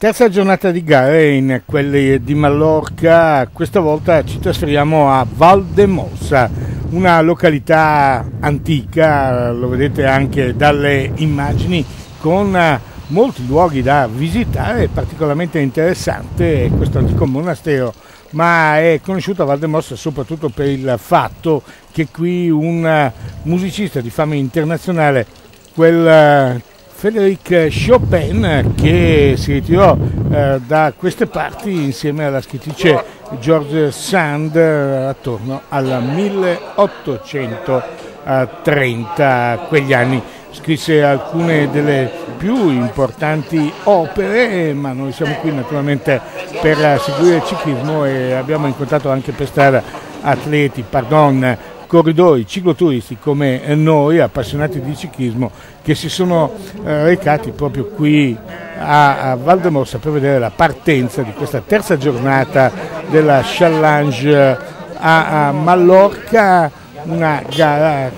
Terza giornata di gare in quelle di Mallorca, questa volta ci trasferiamo a Valdemossa, una località antica, lo vedete anche dalle immagini, con molti luoghi da visitare, particolarmente interessante questo antico monastero, ma è conosciuto a Valdemossa soprattutto per il fatto che qui un musicista di fama internazionale, quel Frédéric Chopin che si ritirò eh, da queste parti insieme alla scrittrice George Sand attorno al 1830, quegli anni. Scrisse alcune delle più importanti opere, ma noi siamo qui naturalmente per seguire il ciclismo e abbiamo incontrato anche per strada atleti, pardon, corridoi cicloturisti come noi, appassionati di ciclismo, che si sono eh, recati proprio qui a, a Valdemossa per vedere la partenza di questa terza giornata della Challenge a, a Mallorca, una gara,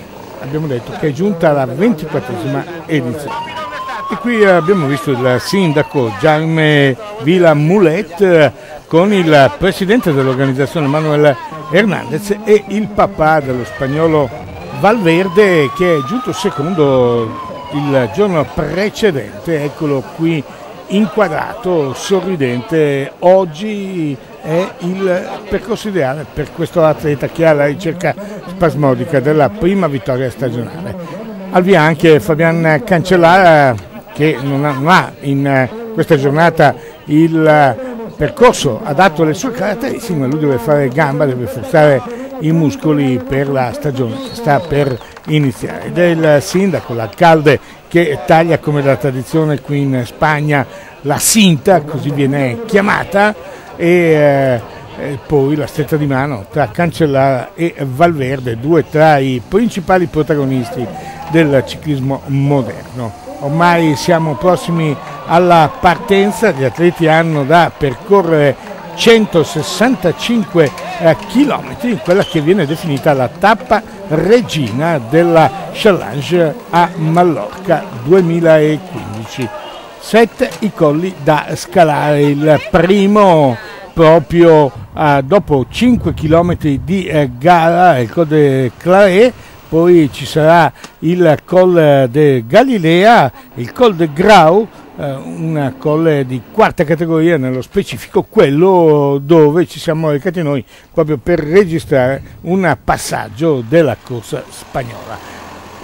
abbiamo detto, che è giunta alla 24esima edizione. E qui abbiamo visto il sindaco Jaime Villa Mulet con il presidente dell'organizzazione Manuel Hernandez e il papà dello spagnolo Valverde che è giunto secondo il giorno precedente, eccolo qui inquadrato, sorridente, oggi è il percorso ideale per questo atleta che è alla ricerca spasmodica della prima vittoria stagionale. Al via anche Fabian Cancellara che non ha, non ha in questa giornata il percorso adatto alle sue caratteristiche, ma lui deve fare gamba, deve forzare i muscoli per la stagione che sta per iniziare. Ed è il sindaco, l'alcalde che taglia come da tradizione qui in Spagna la cinta, così viene chiamata, e, eh, e poi la stretta di mano tra Cancellara e Valverde, due tra i principali protagonisti del ciclismo moderno. Ormai siamo prossimi alla partenza, gli atleti hanno da percorrere 165 eh, km in quella che viene definita la tappa regina della Challenge a Mallorca 2015. Sette i colli da scalare, il primo proprio eh, dopo 5 km di eh, gara, il Col de Claret, poi ci sarà il Col de Galilea, il Col de Grau, eh, una colle di quarta categoria, nello specifico quello dove ci siamo recati noi proprio per registrare un passaggio della corsa spagnola.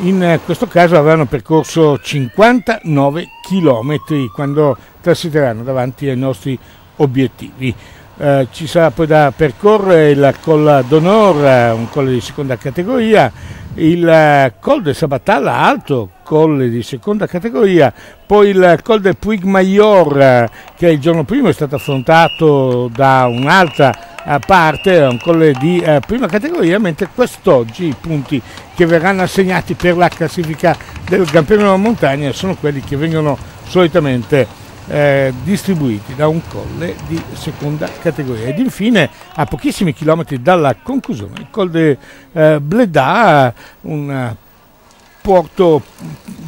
In questo caso avranno percorso 59 km quando trasiteranno davanti ai nostri obiettivi. Eh, ci sarà poi da percorrere il Col d'Onor, un colle di seconda categoria, il eh, Col de Sabatalla alto, colle di seconda categoria, poi il Col de Puig Mayor che il giorno prima è stato affrontato da un'altra eh, parte, un colle di eh, prima categoria, mentre quest'oggi i punti che verranno assegnati per la classifica del Campionato della Montagna sono quelli che vengono solitamente eh, distribuiti da un colle di seconda categoria. Ed infine, a pochissimi chilometri dalla conclusione, il Col de eh, Bleda, un porto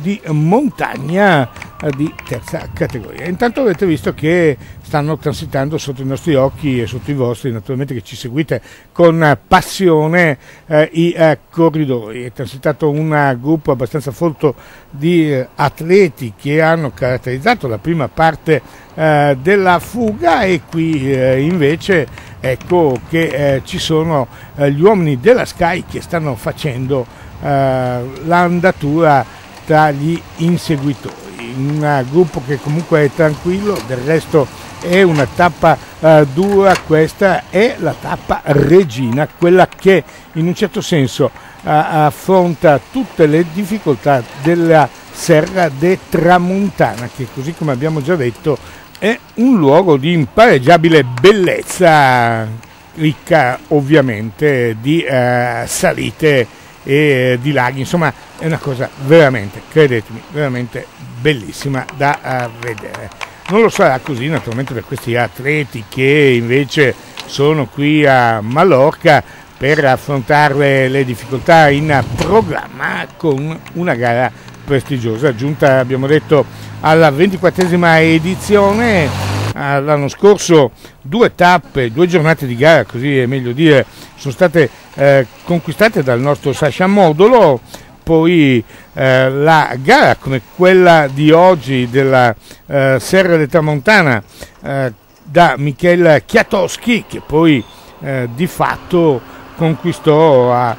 di montagna eh, di terza categoria. Intanto avete visto che stanno transitando sotto i nostri occhi e sotto i vostri, naturalmente che ci seguite con passione eh, i eh, corridori. È transitato un gruppo abbastanza folto di eh, atleti che hanno caratterizzato la prima parte eh, della fuga e qui eh, invece ecco che ci sono gli uomini della Sky che stanno facendo l'andatura tra gli inseguitori. Un gruppo che comunque è tranquillo, del resto è una tappa uh, dura, questa è la tappa regina, quella che in un certo senso uh, affronta tutte le difficoltà della Serra de Tramontana, che così come abbiamo già detto è un luogo di impareggiabile bellezza, ricca ovviamente di uh, salite e di laghi, insomma è una cosa veramente, credetemi, veramente bellissima da uh, vedere. Non lo sarà così naturalmente per questi atleti che invece sono qui a Mallorca per affrontare le difficoltà in programma con una gara prestigiosa, giunta abbiamo detto alla 24esima edizione l'anno scorso due tappe, due giornate di gara, così è meglio dire, sono state eh, conquistate dal nostro Sasha Modolo, poi eh, la gara come quella di oggi della eh, Serra de Tramontana eh, da Michele Chiatoschi che poi eh, di fatto conquistò a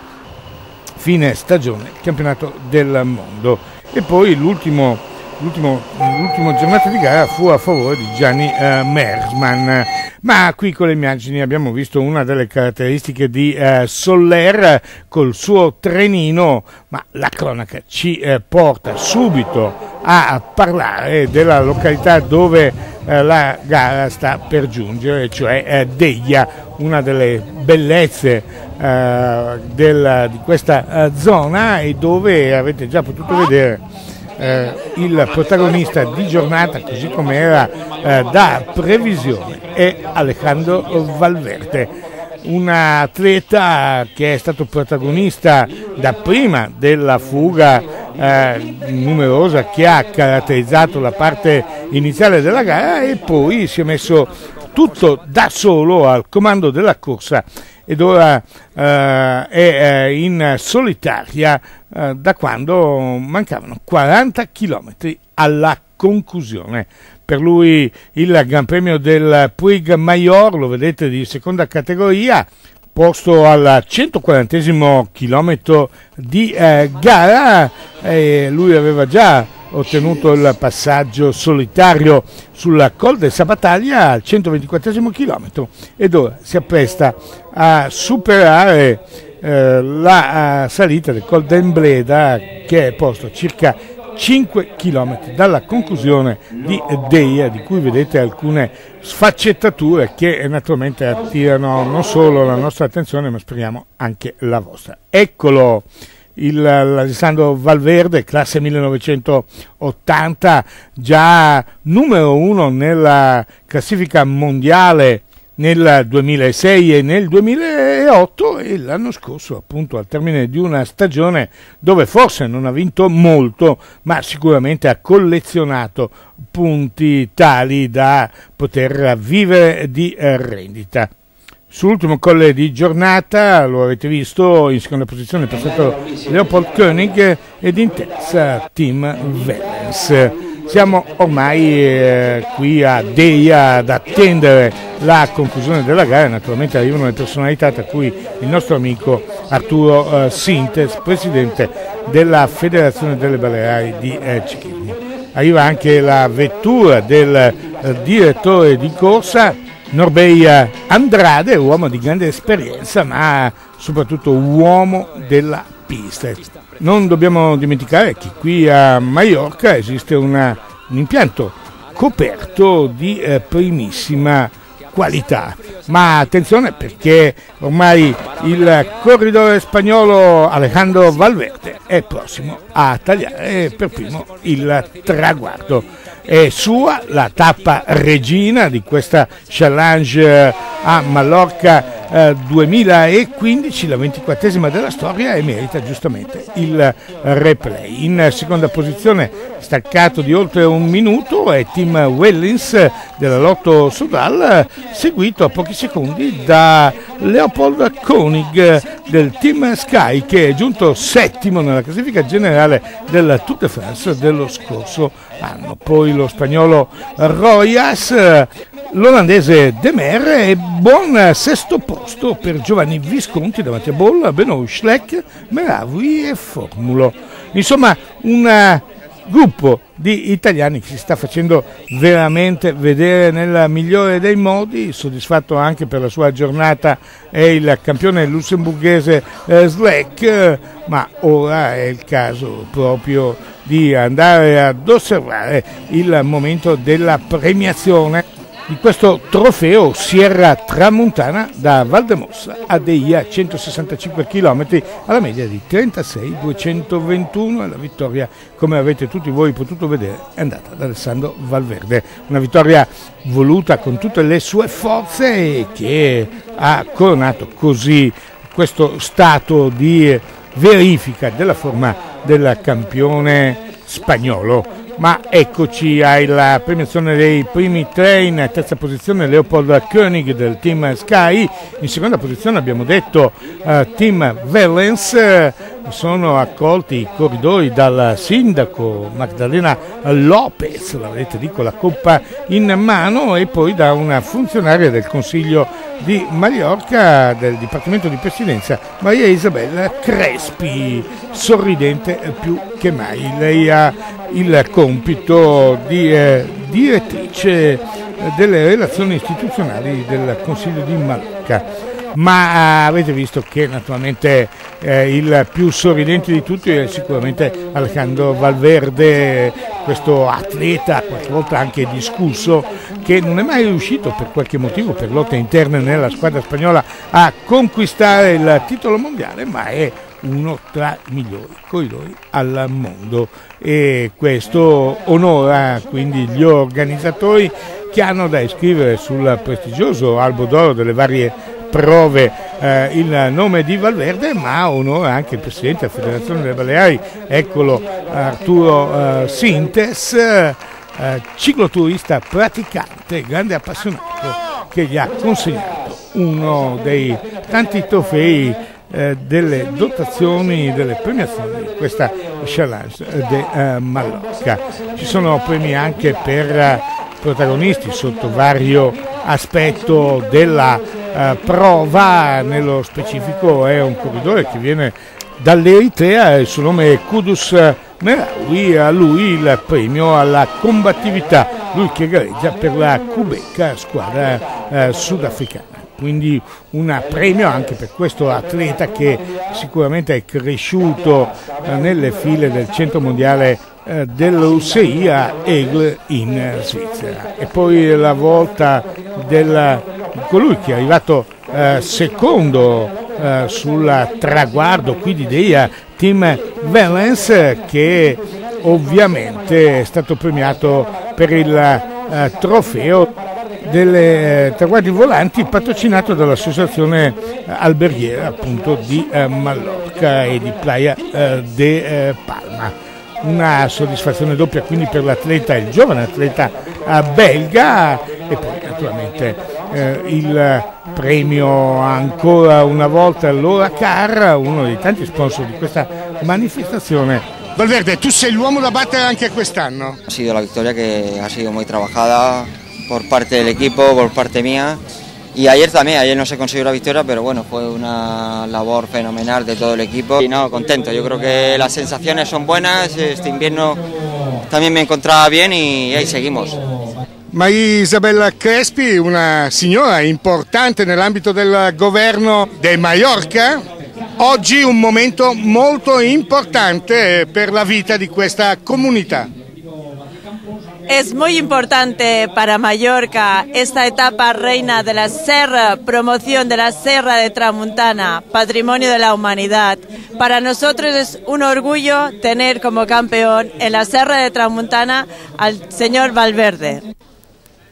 fine stagione il campionato del mondo. E poi l'ultimo, l'ultima giornata di gara fu a favore di Gianni eh, Mersman ma qui con le immagini abbiamo visto una delle caratteristiche di eh, Soler col suo trenino, ma la cronaca ci eh, porta subito a parlare della località dove eh, la gara sta per giungere, cioè eh, Deglia, una delle bellezze eh, del, di questa eh, zona e dove avete già potuto vedere eh, il protagonista di giornata, così come era eh, da previsione, è Alejandro Valverde un atleta che è stato protagonista da prima della fuga eh, numerosa che ha caratterizzato la parte iniziale della gara e poi si è messo tutto da solo al comando della corsa ed ora eh, è eh, in solitaria eh, da quando mancavano 40 km alla conclusione. Per lui il Gran Premio del Puig Mayor, lo vedete di seconda categoria, posto al 140 chilometro di eh, gara, lui aveva già ottenuto il passaggio solitario sulla Col del Sabataglia al 124 chilometro ed ora si appresta a superare eh, la salita del Col d'Embleda che è posto circa 5 km dalla conclusione di Deia, di cui vedete alcune sfaccettature che naturalmente attirano non solo la nostra attenzione, ma speriamo anche la vostra. Eccolo il Alessandro Valverde, classe 1980, già numero uno nella classifica mondiale nel 2006 e nel 2008 e l'anno scorso appunto al termine di una stagione dove forse non ha vinto molto ma sicuramente ha collezionato punti tali da poter vivere di rendita. Sull'ultimo colle di giornata, lo avete visto, in seconda posizione è passato Leopold Koenig ed in terza Tim Wellens. Siamo ormai eh, qui a Deia ad attendere la conclusione della gara, naturalmente arrivano le personalità tra cui il nostro amico Arturo eh, Sintes, presidente della Federazione delle Baleari di eh, Ciclismo. Arriva anche la vettura del eh, direttore di corsa Norbeia Andrade, uomo di grande esperienza, ma soprattutto uomo della pista. Non dobbiamo dimenticare che qui a Mallorca esiste una, un impianto coperto di eh, primissima qualità. Ma attenzione perché ormai il corridore spagnolo Alejandro Valverde è prossimo a tagliare per primo il traguardo è sua, la tappa regina di questa challenge eh, a Mallorca eh, 2015, la ventiquattresima della storia e merita giustamente il replay. In seconda posizione, staccato di oltre un minuto, è Tim Wellins della Lotto Sudal, seguito a pochi secondi da Leopold Koenig del Team Sky che è giunto settimo nella classifica generale del Tour de France dello scorso anno. Poi lo spagnolo Royas, l'olandese Demer e buon sesto posto per Giovanni Visconti davanti a Bolla, Benoît Schleck, Meravui e Formulo. Insomma, un gruppo di italiani che si sta facendo veramente vedere nel migliore dei modi, soddisfatto anche per la sua giornata è il campione lussemburghese eh, Slack, ma ora è il caso proprio di andare ad osservare il momento della premiazione di questo trofeo Sierra Tramontana da Valdemossa a Deia 165 km alla media di 36-221 e la vittoria come avete tutti voi potuto vedere è andata ad Alessandro Valverde. Una vittoria voluta con tutte le sue forze e che ha coronato così questo stato di verifica della forma del campione spagnolo Ma eccoci alla premiazione dei primi tre, in terza posizione Leopold Koenig del team Sky, in seconda posizione abbiamo detto uh, team Valens, sono accolti i corridoi dal sindaco Magdalena Lopez, la vedete lì con la coppa in mano, e poi da una funzionaria del Consiglio di Mallorca del Dipartimento di Presidenza, Maria Isabella Crespi, sorridente più che mai. Lei ha il compito di eh, direttrice delle relazioni istituzionali del Consiglio di Mallorca ma eh, avete visto che naturalmente eh, il più sorridente di tutti è sicuramente Alejandro Valverde, questo atleta, qualche volta anche discusso, che non è mai riuscito per qualche motivo, per lotte interne nella squadra spagnola, a conquistare il titolo mondiale, ma è uno tra i migliori corridori al mondo. E questo onora quindi gli organizzatori che hanno da iscrivere sul prestigioso albo d'oro delle varie prove eh, il nome di Valverde, ma onora anche il Presidente della Federazione delle Baleari, eccolo Arturo eh, Sintes, eh, cicloturista praticante, grande appassionato, che gli ha consegnato uno dei tanti trofei eh, delle dotazioni, delle premiazioni di questa challenge de eh, Mallorca. Ci sono premi anche per eh, protagonisti sotto vario aspetto della eh, prova, nello specifico è un corridore che viene dall'Eritrea, il suo nome è Kudus Merawi, a lui il premio alla combattività, lui che gareggia per la Quebec, squadra eh, sudafricana quindi un premio anche per questo atleta che sicuramente è cresciuto eh, nelle file del centro mondiale eh, dell'UCI a Egle in Svizzera. E poi la volta del colui che è arrivato eh, secondo eh, sul traguardo qui di Deia, Team Valence, che ovviamente è stato premiato per il eh, trofeo delle eh, traguardi volanti patrocinato dall'associazione alberghiera appunto di eh, Mallorca e di Playa eh, de Palma. Una soddisfazione doppia quindi per l'atleta, il giovane atleta belga e poi naturalmente eh, il premio ancora una volta all'Ora Car, uno dei tanti sponsor di questa manifestazione. Valverde, tu sei l'uomo da battere anche quest'anno? Ha sido la vittoria che ha sido muy trabajada por parte del equipo, por parte mía. Y ayer también, ayer no se consiguió la victoria, pero bueno, fue una labor fenomenal de todo el equipo. Y no, contento, yo creo que las sensaciones son buenas, este invierno también me encontraba bien y ahí seguimos. Maria Isabella Crespi, una signora importante nell'ambito del governo di Mallorca, oggi un momento molto importante per la vita di questa comunità. Es muy importante para Mallorca esta etapa reina de la Serra, promoción de la Serra de Tramuntana, patrimonio de la humanidad. Para nosotros es un orgullo tener como campeón en la Serra de Tramuntana al señor Valverde.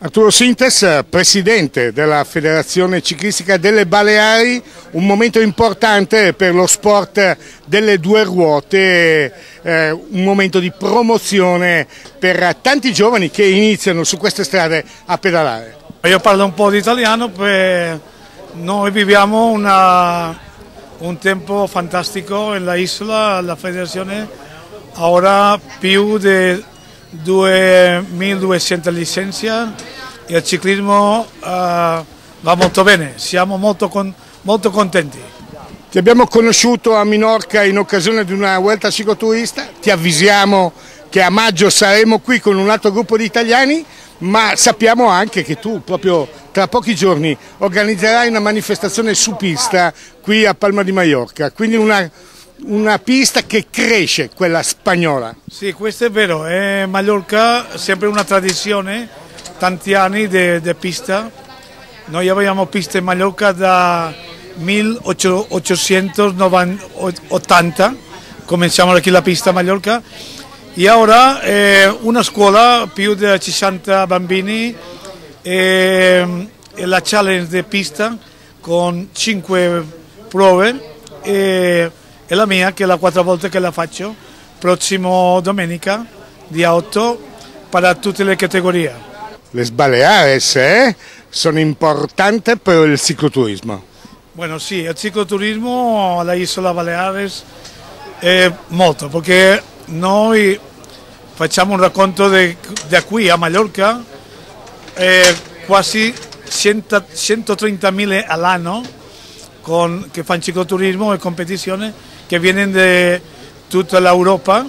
Arturo Sintes, presidente della Federazione Ciclistica delle Baleari, un momento importante per lo sport delle due ruote, eh, un momento di promozione per tanti giovani che iniziano su queste strade a pedalare. Io parlo un po' di italiano, noi viviamo una, un tempo fantastico nella isola, la federazione ora più di 2200 licenze e il ciclismo uh, va molto bene, siamo molto, con, molto contenti. Ti abbiamo conosciuto a Minorca in occasione di una Vuelta cicloturista, ti avvisiamo che a maggio saremo qui con un altro gruppo di italiani, ma sappiamo anche che tu proprio tra pochi giorni organizzerai una manifestazione su pista qui a Palma di Mallorca, quindi una, una pista che cresce, quella spagnola. Sì, questo è vero, è Mallorca sempre una tradizione, tanti anni di pista. Noi abbiamo piste in Mallorca da 1880, cominciamo qui la pista a Mallorca, e ora è una scuola, più di 60 bambini, e, e la challenge di pista con 5 prove. E, e la mia che è la quattro volte che la faccio, prossimo domenica di auto per tutte le categorie. Le Baleares eh, sono importanti per il cicloturismo. Bueno, sì, il cicloturismo alla Isola Baleares è molto, perché noi facciamo un racconto da qui a Mallorca, eh, quasi 130.000 all'anno che fanno cicloturismo e competizione che viene da tutta l'Europa,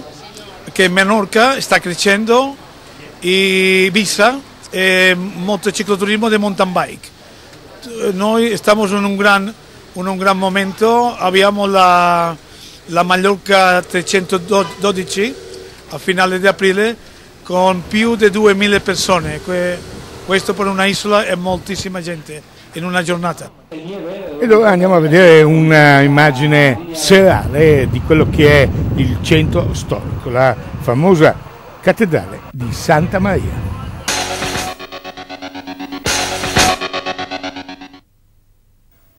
che Menorca sta crescendo, e Ibiza e molto cicloturismo di mountain bike. Noi stiamo in un gran, in un gran momento, abbiamo la, la Mallorca 312 a finale di aprile con più di 2000 persone. Questo per una isola è moltissima gente in una giornata. E allora andiamo a vedere un'immagine serale di quello che è il centro storico, la famosa cattedrale di Santa Maria.